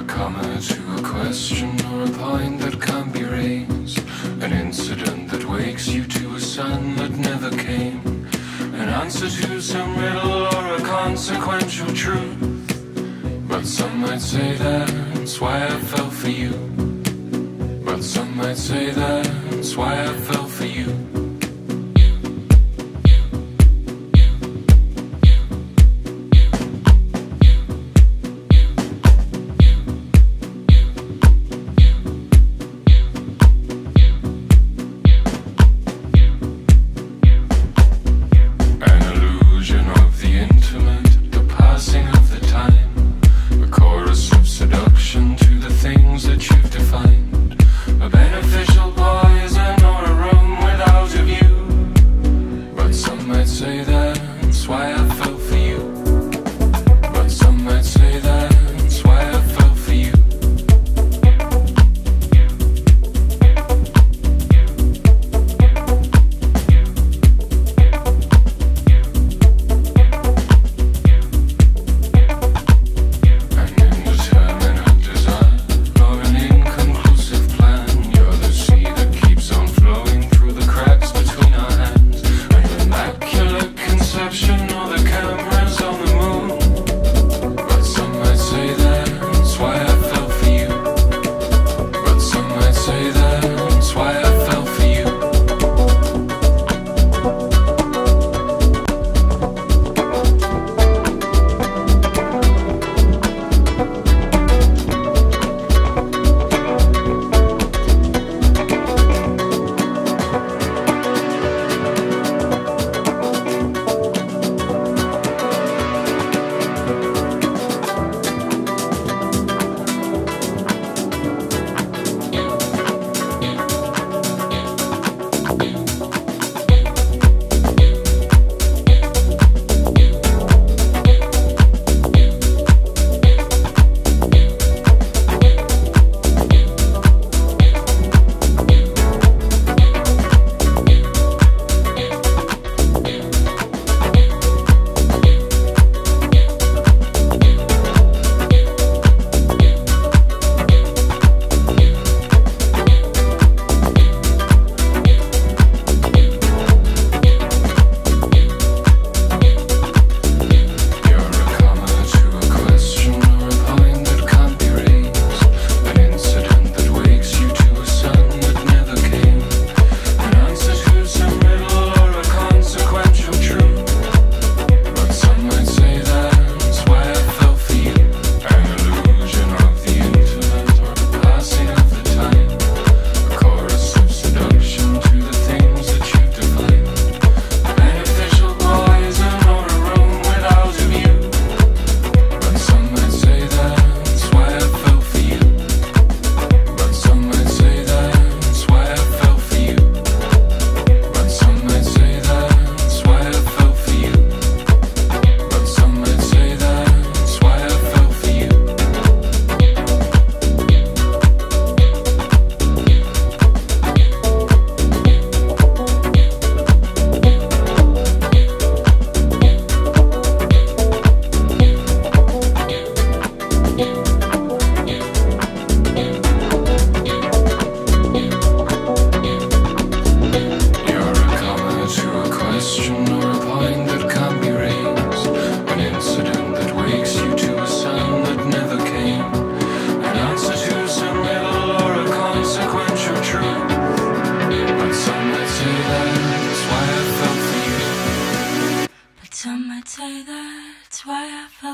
a comma to a question or a point that can't be raised. An incident that wakes you to a sun that never came. An answer to some riddle or a consequential truth. But some might say that's why I fell for you. But some might say that's why I fell for you.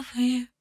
For you.